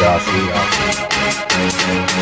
Rossi. Rossi.